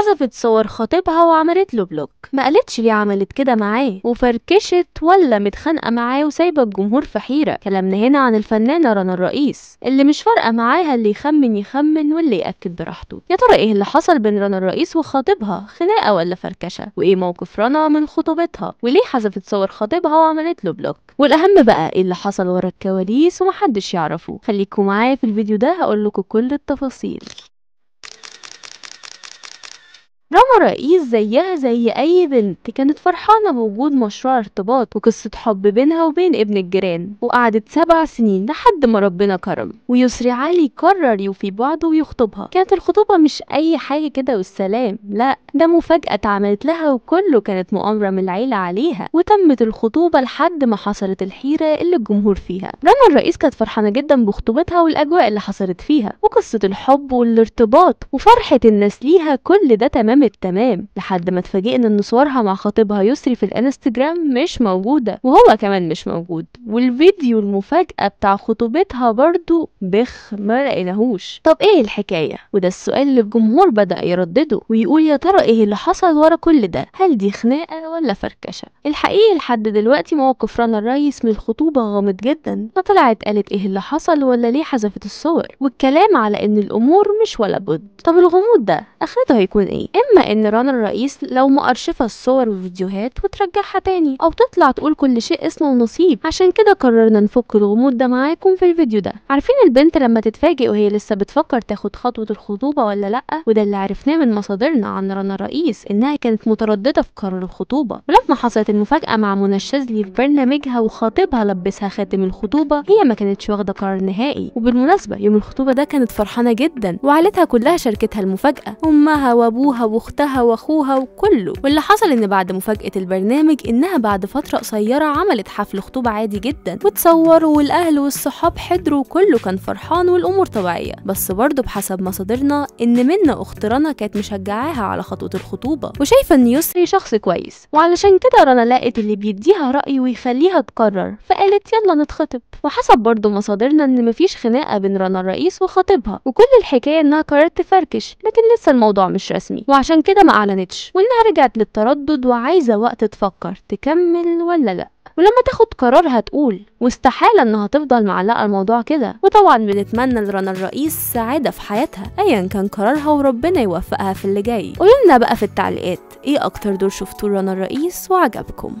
حذفت صور خطيبها وعملت له block. ما قالتش ليه عملت كده معاه؟ وفركشت ولا متخانقة معاه وسايبة الجمهور في حيرة. كلامنا هنا عن الفنانه رنا رئيس. اللي مش فارقة معاها اللي يخمن يخمن واللي يأكد براحته. يا ترى إيه اللي حصل بين رنا رئيس وخطيبها؟ خناقة ولا فركشة؟ وإيه موقف رنا من خطوبتها؟ وليه حذفت صور خطيبها وعملت له block؟ والأهم بقى إيه اللي حصل ورا الكواليس ومحدش يعرفه. خليكم معايا في الفيديو ده هقول لكم كل التفاصيل رنا رئيس زيها زي أي بنت كانت فرحانة بوجود مشروع ارتباط وقصة حب بينها وبين ابن الجيران وقعدت سبع سنين لحد ما ربنا كرم. ويسري علي قرر يوفي بعضه ويخطبها. كانت الخطوبة مش أي حاجة كده والسلام لا ده مفاجأة اتعملت لها وكله كانت مؤامرة من العيلة عليها. وتمت الخطوبة لحد ما حصلت الحيرة اللي الجمهور فيها. رنا الرئيس كانت فرحانة جدا بخطوبتها والأجواء اللي حصلت فيها وقصة الحب والارتباط وفرحة الناس ليها كل ده تمام التمام لحد ما اتفاجئنا إن صورها مع خطيبها يسري في الإنستجرام مش موجودة وهو كمان مش موجود. والفيديو المفاجأة بتاع خطوبتها برضو بخ ما لقيناهوش. طب إيه الحكاية؟ وده السؤال اللي الجمهور بدأ يردده ويقول يا ترى إيه اللي حصل ورا كل ده؟ هل دي خناقة ولا فركشة؟ الحقيقة لحد دلوقتي موقف رنا الريس من الخطوبة غامض جدا. لا طلعت قالت إيه اللي حصل ولا ليه حذفت الصور؟ والكلام على إن الأمور مش ولا بد. طب الغموض ده أخرته هيكون إيه؟ إما إن رنا الرئيس لو مقرشفه الصور والفيديوهات وترجعها تاني أو تطلع تقول كل شيء اسمه ونصيب. عشان كده قررنا نفك الغموض ده معاكم في الفيديو ده. عارفين البنت لما تتفاجئ وهي لسه بتفكر تاخد خطوة الخطوبة ولا لأ؟ وده اللي عرفناه من مصادرنا عن رنا الرئيس إنها كانت مترددة في قرار الخطوبة. ولما حصلت المفاجأة مع منى الشاذلي في برنامجها وخطيبها لبسها خاتم الخطوبة هي ما كانتش واخدة قرار نهائي. وبالمناسبة يوم الخطوبة ده كانت فرحانة جدا وعيلتها كلها شاركتها المفاجأة. أمها وأبوها واختها وأخوها وكله. واللي حصل إن بعد مفاجأة البرنامج إنها بعد فترة قصيرة عملت حفل خطوبه عادي جدا. وتصوروا والأهل والصحاب حضروا وكله كان فرحان والأمور طبيعية. بس برضه بحسب مصادرنا إن منى اخت رنا كانت مشجعاها على خطوة الخطوبة. وشايفة إن يسري شخص كويس. وعلشان كده رنا لقت اللي بيديها رأي ويخليها تقرر. فقالت يلا نتخطب. وحسب برضه مصادرنا إن مفيش خناقة بين رنا الرئيس وخطيبها. وكل الحكاية إنها قررت تفركش. لكن لسه الموضوع مش رسمي. وعشان كده ما أعلنتش. وإنها رجعت للتردد وعايزة وقت تفكر تكمل ولا لأ. ولما تاخد قرار هتقول. واستحالة إنها تفضل معلقة الموضوع كده. وطبعا بنتمنى لرنا الرئيس سعادة في حياتها. ايا كان قرارها وربنا يوفقها في اللي جاي. قولولنا بقى في التعليقات إيه أكتر دور شفتوه رنا الرئيس وعجبكم؟